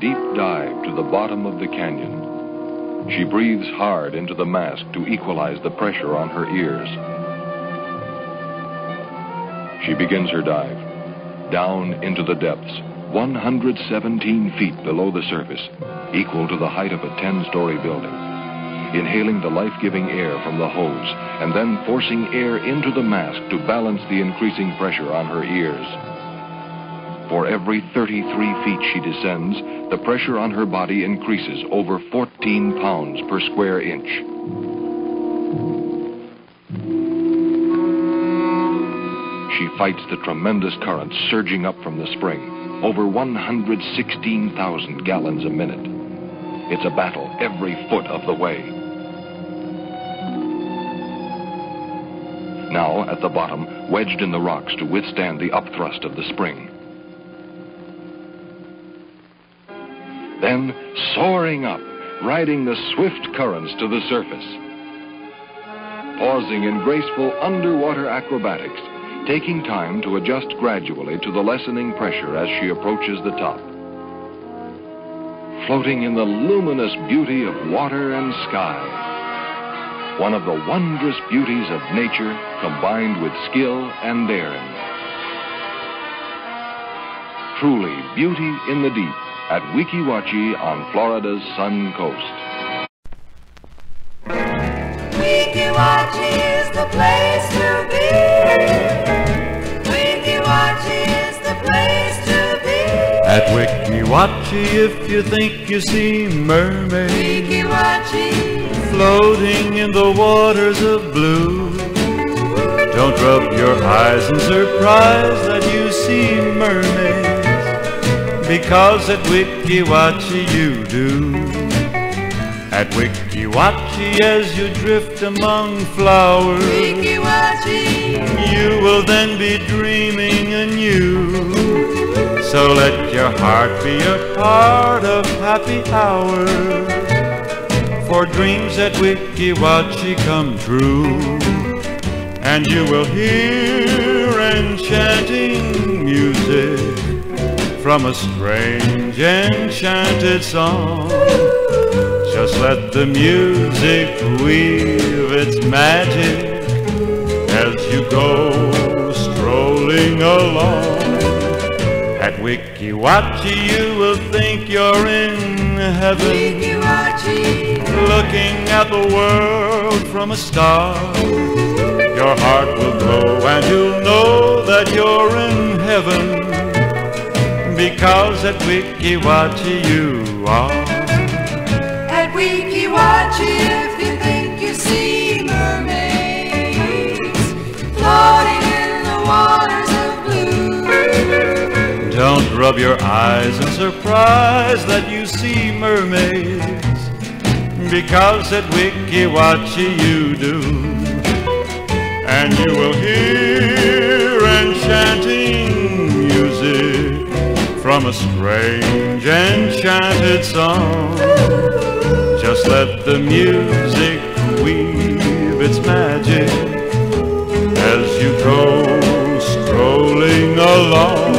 Deep dive to the bottom of the canyon. She breathes hard into the mask to equalize the pressure on her ears. She begins her dive. Down into the depths, 117 feet below the surface, equal to the height of a 10-story building. Inhaling the life-giving air from the hose and then forcing air into the mask to balance the increasing pressure on her ears. For every 33 feet she descends, the pressure on her body increases over 14 pounds per square inch. She fights the tremendous currents surging up from the spring, over 116,000 gallons a minute. It's a battle every foot of the way. Now, at the bottom, wedged in the rocks to withstand the upthrust of the spring. Then, soaring up, riding the swift currents to the surface. Pausing in graceful underwater acrobatics, taking time to adjust gradually to the lessening pressure as she approaches the top. Floating in the luminous beauty of water and sky. One of the wondrous beauties of nature combined with skill and daring. Truly beauty in the deep at Weeki Wachee on Florida's Sun Coast. Weeki Wachee is the place to be. Weeki Wachee is the place to be. At Weeki Wachee, if you think you see mermaids Weeki Wachee. floating in the waters of blue, don't rub your eyes in surprise that you see mermaids, because at Weeki Wachee you do. At Weeki Wachee, as you drift among flowers, Weeki Wachee. you will then be dreaming anew. So let your heart be a part of happy hours. For dreams at Weeki Wachee come true. And you will hear enchanting from a strange enchanted song. Just let the music weave its magic as you go strolling along. At Weeki Wachee you will think you're in heaven, looking at the world from a star. Your heart will glow and you'll know that you're in heaven, because at Weeki Wachee you are. At Weeki Wachee, if you think you see mermaids floating in the waters of blue. Don't rub your eyes in surprise that you see mermaids, because at Weeki Wachee you do. And you will hear from a strange enchanted song. Just let the music weave its magic as you go strolling along.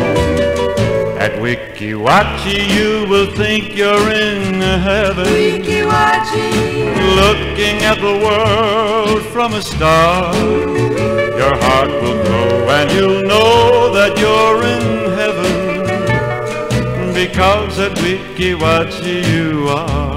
At Weeki Wachee you will think you're in heaven, Weeki Wachee. looking at the world from a star. Your heart will glow and you'll know that you're in heaven, because at Weeki Wachee you are.